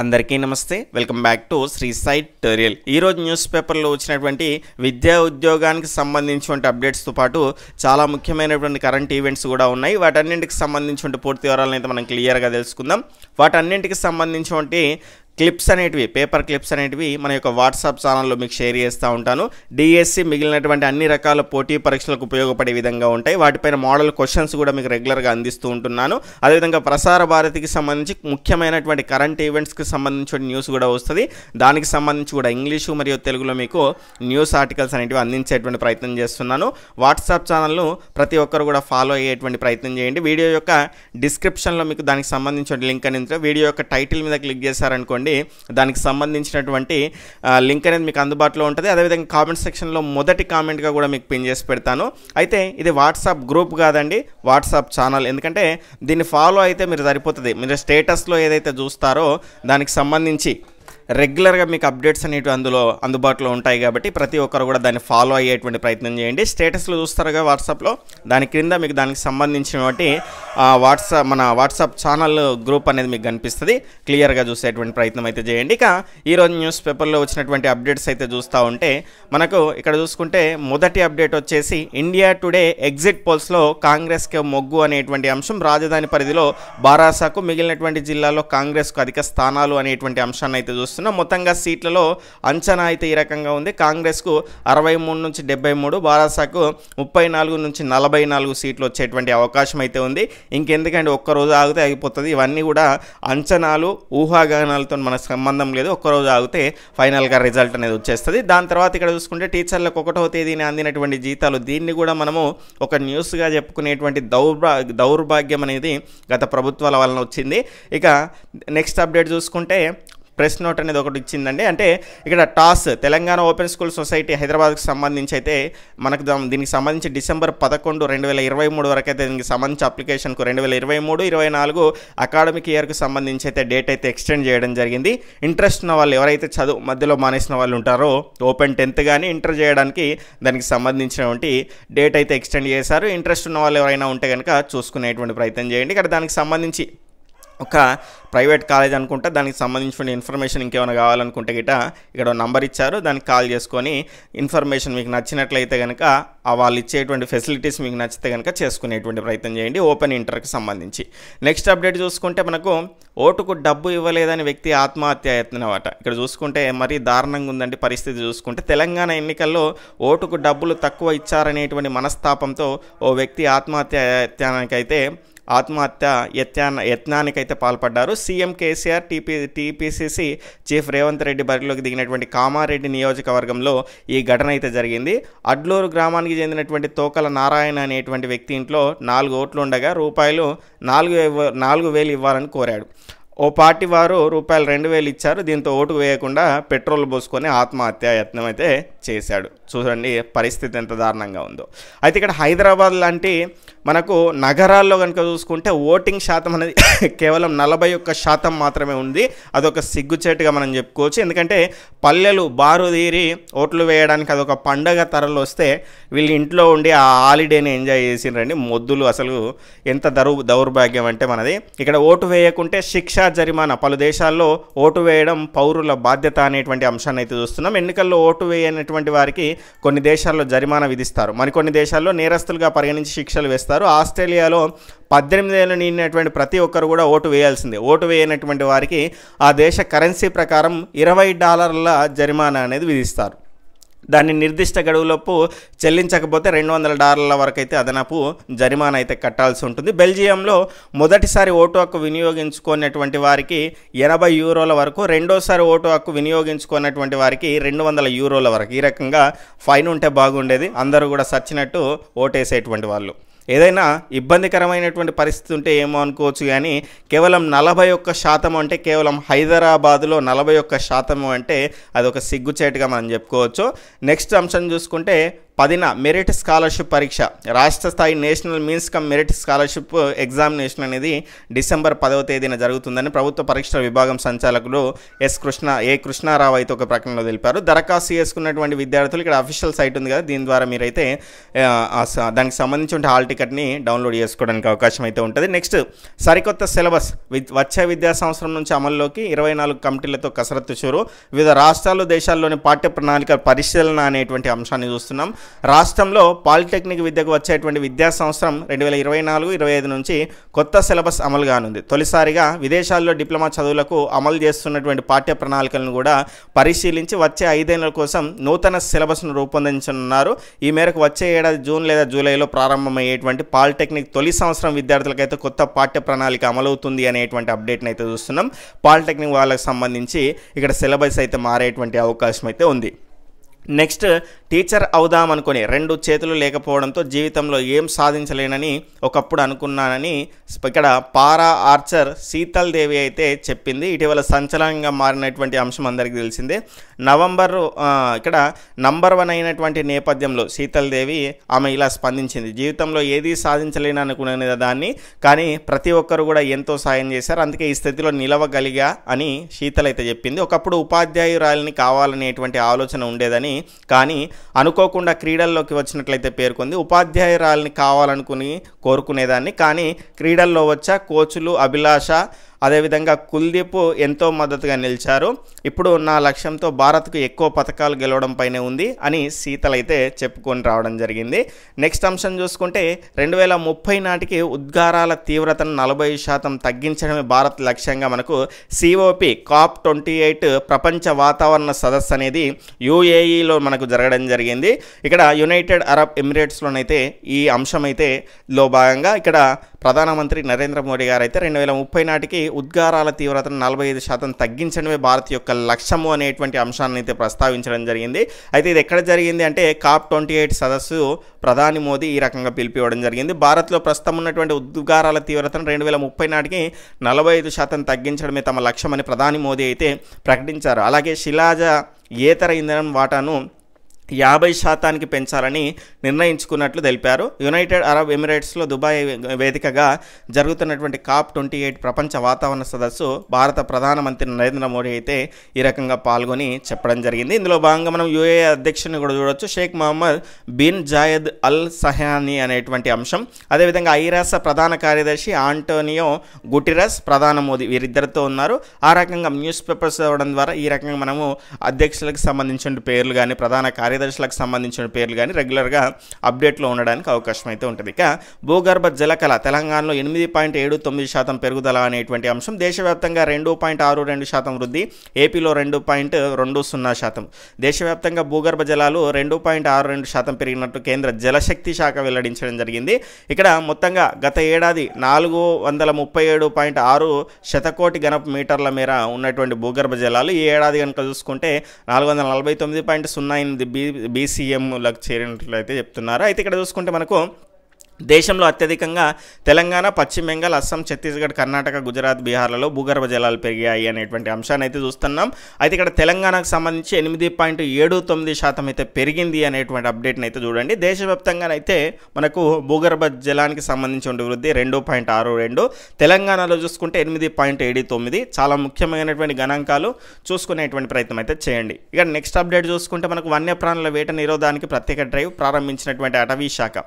అందరికీ నమస్తే. Welcome back to Sri tutorial ఈరోజు న్యూస్ పేపర్లో వచ్చినటువంటి విద్యా ఉద్యోగానికి సంబంధించినటువంటి అప్డేట్స్తో పాటు చాలా ముఖ్యమైనటువంటి కరెంట్ ఈవెంట్స్ కూడా ఉన్నాయి. వాటన్నింటికి సంబంధించినటువంటి పూర్తి వివరాలను అయితే మనం క్లియర్గా తెలుసుకుందాం. వాటన్నింటికి సంబంధించినటువంటి క్లిప్స్ అనేటివి పేపర్ క్లిప్స్ అనేటివి మన యొక్క వాట్సాప్ ఛానల్లో మీకు షేర్ చేస్తూ ఉంటాను. డిఎస్సి మిగిలినటువంటి అన్ని రకాల పోటీ పరీక్షలకు ఉపయోగపడే విధంగా ఉంటాయి. వాటిపైన మోడల్ క్వశ్చన్స్ కూడా మీకు రెగ్యులర్గా అందిస్తూ ఉంటున్నాను. అదేవిధంగా ప్రసార భారతికి సంబంధించి ముఖ్యమైనటువంటి కరెంట్ ఈవెంట్స్కి సంబంధించిన న్యూస్ కూడా వస్తుంది. దానికి సంబంధించి కూడా ఇంగ్లీషు మరియు తెలుగులో మీకు న్యూస్ ఆర్టికల్స్ అనేటివి అందించేటువంటి ప్రయత్నం చేస్తున్నాను. వాట్సాప్ ఛానల్ను ప్రతి ఒక్కరు కూడా ఫాలో అయ్యేటువంటి ప్రయత్నం చేయండి. వీడియో యొక్క డిస్క్రిప్షన్లో మీకు దానికి సంబంధించిన లింక్ అనేది వీడియో యొక్క టైటిల్ మీద క్లిక్ చేశారనుకోండి దానికి సంబంధించినటువంటి లింక్ అనేది మీకు అందుబాటులో ఉంటుంది. అదేవిధంగా కామెంట్ సెక్షన్లో మొదటి కామెంట్గా కూడా మీకు పిన్ చేసి పెడతాను. అయితే ఇది వాట్సాప్ గ్రూప్ కాదండి వాట్సాప్ ఛానల్ ఎందుకంటే దీన్ని ఫాలో అయితే మీరు సరిపోతుంది. మీరు స్టేటస్లో ఏదైతే చూస్తారో దానికి సంబంధించి రెగ్యులర్గా మీకు అప్డేట్స్ అనేవి అందులో అందుబాటులో ఉంటాయి కాబట్టి ప్రతి ఒక్కరు కూడా దాన్ని ఫాలో అయ్యేటువంటి ప్రయత్నం చేయండి. స్టేటస్లో చూస్తారుగా వాట్సాప్లో. దాని క్రింద మీకు దానికి సంబంధించినటువంటి వాట్సాప్ మన వాట్సాప్ ఛానల్ గ్రూప్ అనేది మీకు కనిపిస్తుంది. క్లియర్గా చూసేటువంటి ప్రయత్నం అయితే చేయండి. ఇక ఈరోజు న్యూస్ పేపర్లో వచ్చినటువంటి అప్డేట్స్ అయితే చూస్తూ ఉంటే మనకు ఇక్కడ చూసుకుంటే మొదటి అప్డేట్ వచ్చేసి ఇండియా టుడే ఎగ్జిట్ పోల్స్లో కాంగ్రెస్కి మొగ్గు అనేటువంటి అంశం. రాజధాని పరిధిలో బారాసాకు మిగిలినటువంటి జిల్లాలో కాంగ్రెస్కు అధిక స్థానాలు అనేటువంటి అంశాన్ని అయితే చేస్తున్నాం. మొత్తంగా సీట్లలో అంచనా అయితే ఈ రకంగా ఉంది. కాంగ్రెస్కు అరవై మూడు నుంచి డెబ్బై మూడు బారాసాకు ముప్పై నాలుగు నుంచి నలభై నాలుగు సీట్లు వచ్చేటువంటి అవకాశం అయితే ఉంది. ఇంకెందుకంటే ఒక్కరోజు ఆగితే అయిపోతుంది. ఇవన్నీ కూడా అంచనాలు ఊహాగానాలతో మనకు సంబంధం లేదు. ఒక్కరోజు ఆగితే ఫైనల్గా రిజల్ట్ అనేది వచ్చేస్తుంది. దాని తర్వాత ఇక్కడ చూసుకుంటే టీచర్లకు ఒకటో తేదీని అందినటువంటి జీతాలు. దీన్ని కూడా మనము ఒక న్యూస్గా చెప్పుకునేటువంటి దౌర్భా దౌర్భాగ్యం అనేది గత ప్రభుత్వాల వలన వచ్చింది. ఇక నెక్స్ట్ అప్డేట్ చూసుకుంటే ప్రెస్ నోట్ అనేది ఒకటి ఇచ్చిందండి. అంటే ఇక్కడ TOSS Telangana open school society హైదరాబాద్కి సంబంధించి అయితే మనకు దీనికి సంబంధించి డిసెంబర్ పదకొండు రెండు వేల ఇరవై మూడు వరకు అయితే దీనికి సంబంధించి అప్లికేషన్కు రెండు వేల ఇరవై మూడు ఇరవై నాలుగు అకాడమిక్ ఇయర్కు సంబంధించి అయితే డేట్ అయితే ఎక్స్టెండ్ చేయడం జరిగింది. ఇంట్రెస్ట్ ఉన్న వాళ్ళు ఎవరైతే చదువు మధ్యలో మానేసిన వాళ్ళు ఉంటారో ఓపెన్ టెన్త్ కానీ ఇంటర్ చేయడానికి దానికి సంబంధించినటువంటి డేట్ అయితే ఎక్స్టెండ్ చేశారు. ఇంట్రెస్ట్ ఉన్న వాళ్ళు ఎవరైనా ఉంటే కనుక చూసుకునేటువంటి ప్రయత్నం చేయండి. ఇక్కడ దానికి సంబంధించి ఒక ప్రైవేట్ కాలేజ్ అనుకుంటే దానికి సంబంధించిన ఇన్ఫర్మేషన్ ఇంకేమైనా కావాలనుకుంటే గిట ఇక్కడ నంబర్ ఇచ్చారు దానికి కాల్ చేసుకొని ఇన్ఫర్మేషన్ మీకు నచ్చినట్లయితే కనుక వాళ్ళు ఇచ్చేటువంటి ఫెసిలిటీస్ మీకు నచ్చితే కనుక చేసుకునేటువంటి ప్రయత్నం చేయండి ఓపెన్ ఇంటర్కి సంబంధించి. నెక్స్ట్ అప్డేట్ చూసుకుంటే మనకు ఓటుకు డబ్బు ఇవ్వలేదని వ్యక్తి ఆత్మహత్య యత్నమాట ఇక్కడ చూసుకుంటే మరీ దారుణంగా ఉందండి పరిస్థితి చూసుకుంటే. తెలంగాణ ఎన్నికల్లో ఓటుకు డబ్బులు తక్కువ ఇచ్చారనేటువంటి మనస్తాపంతో ఓ వ్యక్తి ఆత్మహత్య అయితే ఆత్మహత్య యత్న యత్నానికైతే పాల్పడ్డారు. CM KCR TP TPCC chief Revanth Reddy బరిలోకి దిగినటువంటి కామారెడ్డి నియోజకవర్గంలో ఈ ఘటన అయితే జరిగింది. అడ్లూరు గ్రామానికి చెందినటువంటి తోకల నారాయణ అనేటువంటి వ్యక్తి ఇంట్లో నాలుగు ఓట్లు ఉండగా రూపాయలు నాలుగు ఇవ్వ- నాలుగు వేలు ఇవ్వాలని కోరాడు. ఓ పార్టీ వారు రూపాయలు రెండు వేలు ఇచ్చారు దీంతో ఓటు వేయకుండా పెట్రోల్ పోసుకొని ఆత్మహత్య యత్నం అయితే చేశాడు. చూడండి పరిస్థితి ఎంత దారుణంగా ఉందో. అయితే ఇక్కడ హైదరాబాద్ లాంటి మనకు నగరాల్లో కనుక చూసుకుంటే ఓటింగ్ శాతం అనేది కేవలం నలభై ఒక్క శాతం మాత్రమే ఉంది. అదొక సిగ్గుచేటుగా మనం చెప్పుకోవచ్చు. ఎందుకంటే పల్లెలు బారు తీరి ఓట్లు వేయడానికి అదొక పండగ తరలు వస్తే వీళ్ళు ఇంట్లో ఉండి ఆ హాలిడేని ఎంజాయ్ చేసిండ్రండి. మొద్దులు అసలు ఎంత దరు దౌర్భాగ్యం అంటే మనది. ఇక్కడ ఓటు వేయకుంటే శిక్ష జరిమానా. పలు దేశాల్లో ఓటు వేయడం పౌరుల బాధ్యత అనేటువంటి అంశాన్ని అయితే చూస్తున్నాం. ఎన్నికల్లో ఓటు వేయనటువంటి వారికి కొన్ని దేశాల్లో జరిమానా విధిస్తారు. మరికొన్ని దేశాల్లో నేరస్తులుగా పరిగణించి శిక్షలు వేస్తారు. ఆస్ట్రేలియాలో పద్దెనిమిది ఏళ్ళు నిండినటువంటి ప్రతి ఒక్కరు కూడా ఓటు వేయాల్సిందే. ఓటు వేయనటువంటి వారికి ఆ దేశ కరెన్సీ ప్రకారం ఇరవై డాలర్ల జరిమానా అనేది విధిస్తారు. దాన్ని నిర్దిష్ట గడువులోపు చెల్లించకపోతే రెండు వందల డాలర్ల వరకు అయితే అదనపు జరిమానా అయితే కట్టాల్సి ఉంటుంది. బెల్జియంలో మొదటిసారి ఓటు హక్కు వినియోగించుకున్నటువంటి వారికి ఎనభై యూరోల వరకు రెండోసారి ఓటు హక్కు వినియోగించుకున్నటువంటి వారికి రెండు వందల యూరోల వరకు. ఈ రకంగా ఫైన్ ఉంటే బాగుండేది. అందరూ కూడా సచ్చినట్టు ఓటేసేటువంటి వాళ్ళు. ఏదైనా ఇబ్బందికరమైనటువంటి పరిస్థితి ఉంటే ఏమో అనుకోవచ్చు కానీ కేవలం నలభై ఒక్క శాతం అంటే కేవలం హైదరాబాదులో నలభై ఒక్క శాతం అంటే అది ఒక సిగ్గుచేటుగా మనం చెప్పుకోవచ్చు. నెక్స్ట్ అంశం చూసుకుంటే పదిన మెరిట్ స్కాలర్షిప్ పరీక్ష. రాష్ట్ర స్థాయి national means cum merit scholarship examination అనేది డిసెంబర్ పదవ తేదీన జరుగుతుందని ప్రభుత్వ పరీక్షల విభాగం సంచాలకులు ఎస్ కృష్ణ ఏ కృష్ణారావు అయితే ఒక ప్రకటనలో తెలిపారు. దరఖాస్తు చేసుకున్నటువంటి విద్యార్థులు ఇక్కడ అఫీషియల్ సైట్ ఉంది కదా దీని ద్వారా మీరైతే స- దానికి సంబంధించిన హాల్ టికెట్ని డౌన్లోడ్ చేసుకోవడానికి అవకాశం అయితే ఉంటుంది. నెక్స్ట్ సరికొత్త సిలబస్ వచ్చే విద్యా సంవత్సరం నుంచి అమల్లోకి ఇరవై నాలుగు కమిటీలతో కసరత్తు చూరు. వివిధ రాష్ట్రాలు దేశాల్లోని పాఠ్య ప్రణాళిక పరిశీలన అనేటువంటి అంశాన్ని చూస్తున్నాం. రాష్ట్రంలో పాలిటెక్నిక్ విద్యకు వచ్చేటువంటి విద్యా సంవత్సరం రెండు వేల ఇరవై నాలుగు ఇరవై ఐదు నుంచి కొత్త సిలబస్ అమలు కానుంది. తొలిసారిగా విదేశాల్లో డిప్లొమా చదువులకు అమలు చేస్తున్నటువంటి పాఠ్య ప్రణాళికలను కూడా పరిశీలించి వచ్చే ఐదేళ్ళ కోసం నూతన సిలబస్ను రూపొందించనున్నారు. ఈ మేరకు వచ్చే ఏడాది జూన్ లేదా జూలైలో ప్రారంభమయ్యేటువంటి పాలిటెక్నిక్ తొలి సంవత్సరం విద్యార్థులకైతే కొత్త పాఠ్య ప్రణాళిక అమలవుతుంది అనేటువంటి అప్డేట్ని అయితే చూస్తున్నాం. పాలిటెక్నిక్ వాళ్ళకి సంబంధించి ఇక్కడ సిలబస్ అయితే మారేటువంటి అవకాశం అయితే ఉంది. నెక్స్ట్ టీచర్ అవుదామనుకుని రెండు చేతులు లేకపోవడంతో జీవితంలో ఏం సాధించలేనని ఒకప్పుడు అనుకున్నానని ఇక్కడ పారా ఆర్చర్ శీతల్ దేవి అయితే చెప్పింది. ఇటీవల సంచలనంగా మారినటువంటి అంశం అందరికీ తెలిసిందే. నవంబర్ ఇక్కడ నంబర్ వన్ అయినటువంటి నేపథ్యంలో శీతల్ దేవి ఆమె ఇలా స్పందించింది. జీవితంలో ఏది సాధించలేని అనుకునే దాన్ని కానీ ప్రతి ఒక్కరు కూడా ఎంతో సాయం చేశారు. అందుకే ఈ స్థితిలో నిలవగలిగా అని శీతల్ అయితే చెప్పింది. ఒకప్పుడు ఉపాధ్యాయురాలిని కావాలనేటువంటి ఆలోచన ఉండేదని కానీ అనుకోకుండా క్రీడల్లోకి వచ్చినట్లయితే పేర్కొంది. ఉపాధ్యాయురాలని కావాలనుకుని కోరుకునేదాన్ని. కానీ క్రీడల్లో వచ్చా కోచులు అభిలాష అదేవిధంగా కుల్దీప్ ఎంతో మద్దతుగా నిలిచారు. ఇప్పుడు నా లక్ష్యంతో భారత్కు ఎక్కువ పథకాలు గెలవడం పైనే ఉంది అని సీతలైతే అయితే చెప్పుకొని రావడం జరిగింది. నెక్స్ట్ అంశం చూసుకుంటే రెండు వేల ముప్పై నాటికి ఉద్గారాల తీవ్రతను నలభై శాతం తగ్గించడమే భారత్ లక్ష్యంగా మనకు సిఓపి కాప్ ట్వంటీ ఎయిట్ ప్రపంచ వాతావరణ సదస్సు అనేది యుఏఈలో మనకు జరగడం జరిగింది. ఇక్కడ యునైటెడ్ అరబ్ ఎమిరేట్స్లోనైతే ఈ అంశం అయితే లో భాగంగా ఇక్కడ ప్రధానమంత్రి నరేంద్ర మోడీ గారు అయితే రెండు వేల ముప్పై నాటికి ఉద్గారాల తీవ్రతను నలభై ఐదు శాతం తగ్గించడమే భారత్ యొక్క లక్ష్యము అనేటువంటి అంశాన్ని అయితే ప్రస్తావించడం జరిగింది. అయితే ఇది ఎక్కడ జరిగింది అంటే కాప్ ట్వంటీ ఎయిట్ సదస్సు ప్రధాని మోదీ ఈ రకంగా పిలిపివ్వడం జరిగింది. భారత్లో ప్రస్తుతం ఉన్నటువంటి ఉద్గారాల తీవ్రతను రెండు వేల ముప్పై నాటికి నలభై ఐదు శాతం తగ్గించడమే తమ లక్ష్యమని ప్రధాని మోదీ అయితే ప్రకటించారు. అలాగే శిలాజ ఏతర ఇంధనం వాటాను యాభై శాతానికి పెంచాలని నిర్ణయించుకున్నట్లు తెలిపారు. యునైటెడ్ అరబ్ ఎమిరేట్స్లో దుబాయ్ వేదికగా జరుగుతున్నటువంటి కాప్ ట్వంటీ ఎయిట్ ప్రపంచ వాతావరణ సదస్సు భారత ప్రధానమంత్రి నరేంద్ర మోడీ అయితే ఈ రకంగా పాల్గొని చెప్పడం జరిగింది. ఇందులో భాగంగా మనం యుఏ అధ్యక్షుని కూడా చూడొచ్చు. Sheikh Mohammed bin Zayed Al Sahani అనేటువంటి అంశం. అదేవిధంగా ఐరాస ప్రధాన కార్యదర్శి ఆంటోనియో గుటిరస్ ప్రధాన మోదీ వీరిద్దరితో ఉన్నారు. ఆ రకంగా న్యూస్ పేపర్స్ చదవడం ద్వారా ఈ రకంగా మనము అధ్యక్షులకు సంబంధించిన పేర్లు కానీ ప్రధాన కార్యదర్శులకు సంబంధించిన పేర్లు కానీ రెగ్యులర్గా అప్డేట్లో ఉండడానికి అవకాశం అయితే ఉంటుంది. ఇక భూగర్భ జలకళ తెలంగాణలో ఎనిమిది పాయింట్ ఏడు తొమ్మిది శాతం పెరుగుదల అనేటువంటి అంశం దేశవ్యాప్తంగా రెండు పాయింట్ ఆరు రెండు శాతం వృద్ధి ఏపీలో రెండు పాయింట్ రెండు సున్నా శాతం. దేశవ్యాప్తంగా భూగర్భ జలాలు రెండు పాయింట్ ఆరు రెండు శాతం పెరిగినట్టు కేంద్ర జలశక్తి శాఖ వెల్లడించడం జరిగింది. ఇక్కడ మొత్తంగా గత ఏడాది నాలుగు వందల ముప్పై ఏడు పాయింట్ ఆరు శతకోటి ఘనపు మీటర్ల మేర ఉన్నటువంటి భూగర్భ జలాలు ఈ ఏడాది కనుక చూసుకుంటే నాలుగు వందల నలభై తొమ్మిది పాయింట్ సున్నా ఎనిమిది బీ బీసీఎంలకు చేరినట్లయితే చెప్తున్నారు? అయితే ఇక్కడ చూసుకుంటే మనకు దేశంలో అత్యధికంగా తెలంగాణ పశ్చిమ బెంగాల్ అస్సాం ఛత్తీస్గఢ్ కర్ణాటక గుజరాత్ బీహార్లలో భూగర్భ జలాలు పెరిగాయి అనేటువంటి అంశాన్ని అయితే చూస్తున్నాం. అయితే ఇక్కడ తెలంగాణకు సంబంధించి ఎనిమిది పాయింట్ ఏడు తొమ్మిది శాతం అయితే పెరిగింది అనేటువంటి అప్డేట్ని అయితే చూడండి. దేశవ్యాప్తంగానైతే మనకు భూగర్భ జలానికి సంబంధించిన వృద్ధి రెండు పాయింట్ ఆరు రెండు. తెలంగాణలో చూసుకుంటే ఎనిమిది పాయింట్ ఏడు తొమ్మిది. చాలా ముఖ్యమైనటువంటి గణాంకాలు చూసుకునేటువంటి ప్రయత్నం అయితే చేయండి. ఇక నెక్స్ట్ అప్డేట్ చూసుకుంటే మనకు వన్యప్రాణుల వేట నిరోధానికి ప్రత్యేక డ్రైవ్ ప్రారంభించినటువంటి అటవీ శాఖ.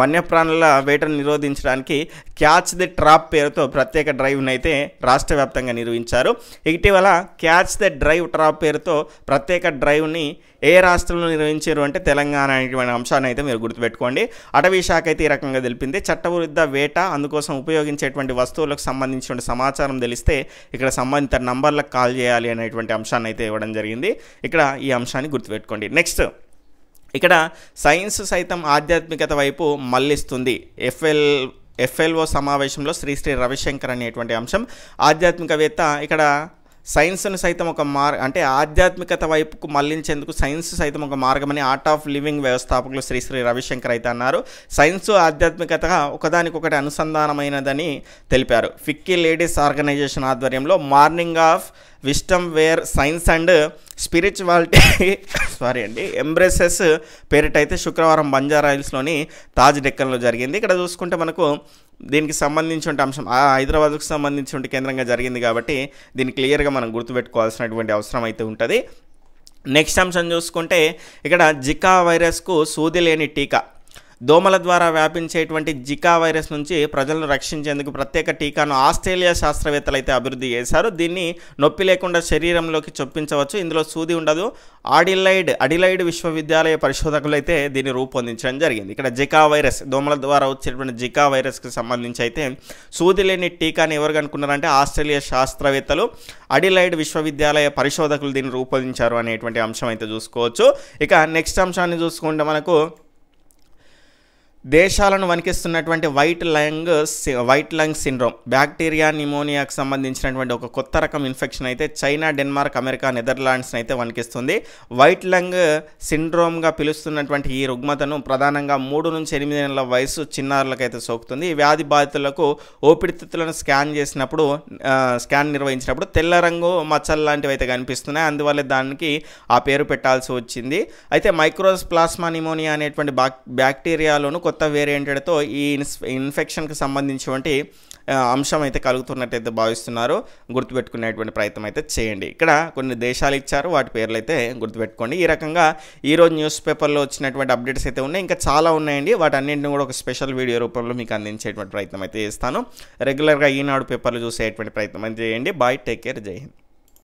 వన్యప్రాణుల వేటను నిరోధించడానికి క్యాచ్ ది ట్రాప్ పేరుతో ప్రత్యేక డ్రైవ్ను అయితే రాష్ట్ర వ్యాప్తంగా నిర్వహించారు. ఇటీవల క్యాచ్ ది డ్రైవ్ ట్రాప్ పేరుతో ప్రత్యేక డ్రైవ్ని ఏ రాష్ట్రంలో నిర్వహించారు అంటే తెలంగాణ అనేటువంటి అంశాన్ని అయితే మీరు గుర్తుపెట్టుకోండి. అటవీ శాఖ అయితే ఈ రకంగా తెలిపింది. చట్టవిరుద్ధ వేట అందుకోసం ఉపయోగించేటువంటి వస్తువులకు సంబంధించిన సమాచారం తెలిస్తే ఇక్కడ సంబంధిత నంబర్లకు కాల్ చేయాలి అనేటువంటి అంశాన్ని అయితే ఇవ్వడం జరిగింది. ఇక్కడ ఈ అంశాన్ని గుర్తుపెట్టుకోండి. నెక్స్ట్ ఇక్కడ సైన్స్ సైతం ఆధ్యాత్మికత వైపు మళ్ళిస్తుంది. ఎఫ్ఎల్ ఎఫ్ఎల్ఓ సమావేశంలో శ్రీ శ్రీ రవిశంకర్ అనేటువంటి అంశం. ఆధ్యాత్మికవేత్త ఇక్కడ సైన్స్ను సైతం ఒక మార్ అంటే ఆధ్యాత్మికత వైపుకు మళ్ళించేందుకు సైన్స్ సైతం ఒక మార్గమని ఆర్ట్ ఆఫ్ లివింగ్ వ్యవస్థాపకులు శ్రీ శ్రీ రవిశంకర్ అయితే అన్నారు. సైన్స్ ఆధ్యాత్మికత ఒకదానికొకటి అనుసంధానమైనదని తెలిపారు. ఫిక్కీ లేడీస్ ఆర్గనైజేషన్ ఆధ్వర్యంలో morning of wisdom where science and spirituality sorry అండి ఎంబ్రెసెస్ పేరిటైతే శుక్రవారం బంజారా హిల్స్లోని తాజ్ డెక్కన్లో జరిగింది. ఇక్కడ చూసుకుంటే మనకు దీనికి సంబంధించిన అంశం ఆ హైదరాబాద్కు సంబంధించిన కేంద్రంగా జరిగింది కాబట్టి దీన్ని క్లియర్గా మనం గుర్తుపెట్టుకోవాల్సినటువంటి అవసరం అయితే ఉంటుంది. నెక్స్ట్ అంశం చూసుకుంటే ఇక్కడ జికా వైరస్కు సూది లేని టీకా. దోమల ద్వారా వ్యాపించేటువంటి జికా వైరస్ నుంచి ప్రజలను రక్షించేందుకు ప్రత్యేక టీకాను ఆస్ట్రేలియా శాస్త్రవేత్తలు అయితే అభివృద్ధి చేశారు. దీన్ని నొప్పి లేకుండా శరీరంలోకి చొప్పించవచ్చు. ఇందులో సూది ఉండదు. ఆడిలైడ్ అడిలైడ్ విశ్వవిద్యాలయ పరిశోధకులు అయితే దీన్ని రూపొందించడం జరిగింది. ఇక్కడ జికా వైరస్ దోమల ద్వారా వచ్చేటువంటి జికా వైరస్కి సంబంధించి అయితే సూది లేని టీకాని ఎవరు కనుక్కున్నారంటే ఆస్ట్రేలియా శాస్త్రవేత్తలు అడిలైడ్ విశ్వవిద్యాలయ పరిశోధకులు దీన్ని రూపొందించారు అనేటువంటి అంశం అయితే చూసుకోవచ్చు. ఇక నెక్స్ట్ అంశాన్ని చూసుకుంటే మనకు దేశాలను వణికిస్తున్నటువంటి white lung white lung syndrome. Bacteria నిమోనియాకు సంబంధించినటువంటి ఒక కొత్త రకం ఇన్ఫెక్షన్ అయితే చైనా డెన్మార్క్ అమెరికా నెదర్లాండ్స్ని అయితే వణికిస్తుంది. వైట్ లంగ్ సిండ్రోమ్గా పిలుస్తున్నటువంటి ఈ రుగ్మతను ప్రధానంగా మూడు నుంచి ఎనిమిది నెలల వయసు చిన్నారులకైతే సోకుతుంది. ఈ వ్యాధి బాధితులకు ఊపిరితిత్తులను స్కాన్ చేసినప్పుడు స్కాన్ నిర్వహించినప్పుడు తెల్ల రంగు మచ్చలు లాంటివి అయితే కనిపిస్తున్నాయి. అందువల్ల దానికి ఆ పేరు పెట్టాల్సి వచ్చింది. అయితే మైక్రోస్ ప్లాస్మా నిమోనియా అనేటువంటి బాక్ బ్యాక్టీరియాలోను కొత్త వేరియంట్తో ఈ ఇన్స్ ఇన్ఫెక్షన్కి సంబంధించినటువంటి అంశం అయితే కలుగుతున్నట్టయితే భావిస్తున్నారు. గుర్తుపెట్టుకునేటువంటి ప్రయత్నం అయితే చేయండి. ఇక్కడ కొన్ని దేశాలు ఇచ్చారు. వాటి పేర్లు అయితే గుర్తుపెట్టుకోండి. ఈ రకంగా ఈరోజు న్యూస్ పేపర్లో వచ్చినటువంటి అప్డేట్స్ అయితే ఉన్నాయి. ఇంకా చాలా ఉన్నాయండి. వాటన్నింటిని కూడా ఒక స్పెషల్ వీడియో రూపంలో మీకు అందించేటువంటి ప్రయత్నం అయితే చేస్తాను. రెగ్యులర్గా ఈనాడు పేపర్లు చూసేటువంటి ప్రయత్నం అయితే చేయండి. బాయ్. Take care. జై హింద్.